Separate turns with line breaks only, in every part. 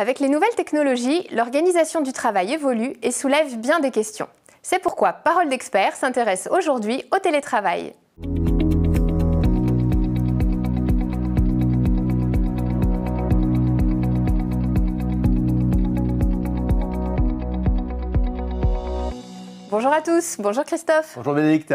Avec les nouvelles technologies, l'organisation du travail évolue et soulève bien des questions. C'est pourquoi Parole d'expert s'intéresse aujourd'hui au télétravail. Bonjour à tous, bonjour Christophe.
Bonjour Bénédicte.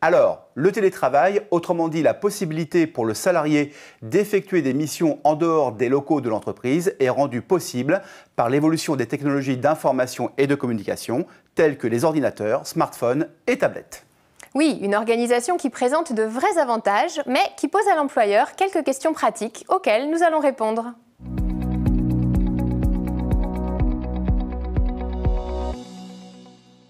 Alors, le télétravail, autrement dit la possibilité pour le salarié d'effectuer des missions en dehors des locaux de l'entreprise, est rendue possible par l'évolution des technologies d'information et de communication telles que les ordinateurs, smartphones et tablettes.
Oui, une organisation qui présente de vrais avantages, mais qui pose à l'employeur quelques questions pratiques auxquelles nous allons répondre.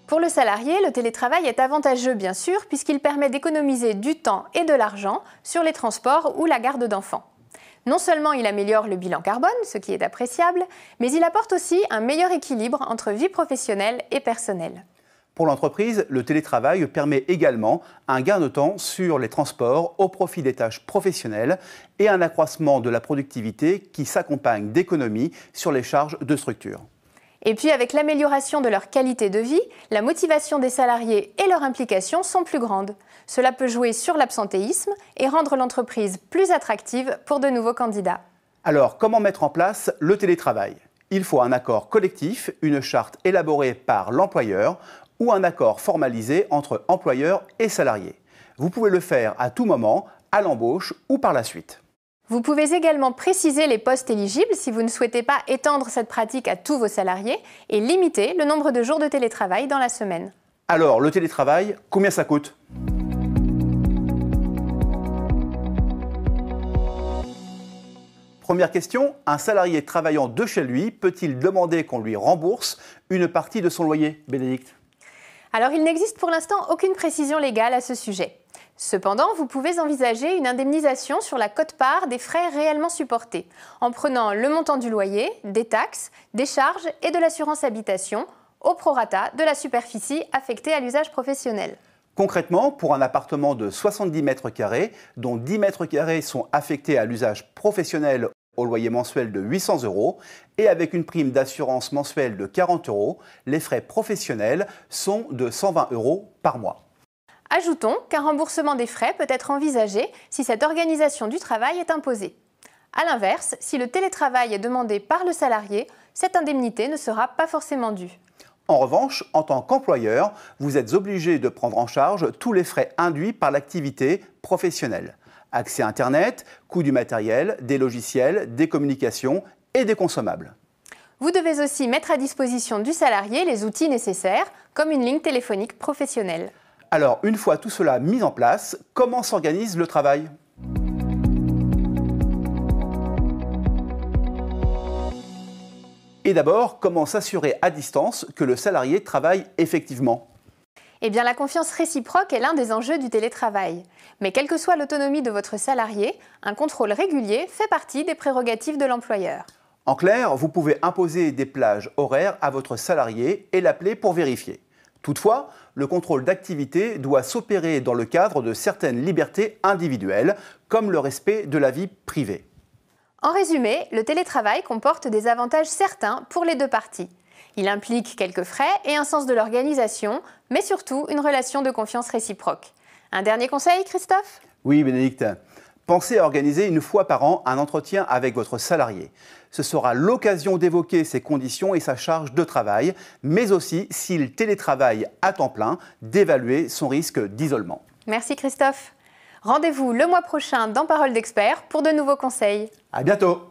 Pour le salarié, le télétravail est avantageux bien sûr puisqu'il permet d'économiser du temps et de l'argent sur les transports ou la garde d'enfants. Non seulement il améliore le bilan carbone, ce qui est appréciable, mais il apporte aussi un meilleur équilibre entre vie professionnelle et personnelle.
Pour l'entreprise, le télétravail permet également un gain de temps sur les transports au profit des tâches professionnelles et un accroissement de la productivité qui s'accompagne d'économies sur les charges de structure.
Et puis avec l'amélioration de leur qualité de vie, la motivation des salariés et leur implication sont plus grandes. Cela peut jouer sur l'absentéisme et rendre l'entreprise plus attractive pour de nouveaux candidats.
Alors, comment mettre en place le télétravail? Il faut un accord collectif, une charte élaborée par l'employeur ou un accord formalisé entre employeur et salarié. Vous pouvez le faire à tout moment, à l'embauche ou par la suite.
Vous pouvez également préciser les postes éligibles si vous ne souhaitez pas étendre cette pratique à tous vos salariés et limiter le nombre de jours de télétravail dans la semaine.
Alors, le télétravail, combien ça coûte? Première question, un salarié travaillant de chez lui peut-il demander qu'on lui rembourse une partie de son loyer, Bénédicte?
Alors, il n'existe pour l'instant aucune précision légale à ce sujet. Cependant, vous pouvez envisager une indemnisation sur la cote-part des frais réellement supportés, en prenant le montant du loyer, des taxes, des charges et de l'assurance habitation au prorata de la superficie affectée à l'usage professionnel.
Concrètement, pour un appartement de 70 mètres carrés, dont 10 mètres carrés sont affectés à l'usage professionnel au loyer mensuel de 800 euros et avec une prime d'assurance mensuelle de 40 euros, les frais professionnels sont de 120 euros par mois.
Ajoutons qu'un remboursement des frais peut être envisagé si cette organisation du travail est imposée. A l'inverse, si le télétravail est demandé par le salarié, cette indemnité ne sera pas forcément due.
En revanche, en tant qu'employeur, vous êtes obligé de prendre en charge tous les frais induits par l'activité professionnelle. Accès Internet, coût du matériel, des logiciels, des communications et des consommables.
Vous devez aussi mettre à disposition du salarié les outils nécessaires, comme une ligne téléphonique professionnelle.
Alors, une fois tout cela mis en place, comment s'organise le travail? Et d'abord, comment s'assurer à distance que le salarié travaille effectivement?
Eh bien, la confiance réciproque est l'un des enjeux du télétravail. Mais quelle que soit l'autonomie de votre salarié, un contrôle régulier fait partie des prérogatives de l'employeur.
En clair, vous pouvez imposer des plages horaires à votre salarié et l'appeler pour vérifier. Toutefois, le contrôle d'activité doit s'opérer dans le cadre de certaines libertés individuelles, comme le respect de la vie privée.
En résumé, le télétravail comporte des avantages certains pour les deux parties. Il implique quelques frais et un sens de l'organisation, mais surtout une relation de confiance réciproque. Un dernier conseil, Christophe?
Oui, Bénédicte. Pensez à organiser une fois par an un entretien avec votre salarié. Ce sera l'occasion d'évoquer ses conditions et sa charge de travail, mais aussi, s'il télétravaille à temps plein, d'évaluer son risque d'isolement.
Merci Christophe. Rendez-vous le mois prochain dans Parole d'expert pour de nouveaux conseils.
À bientôt.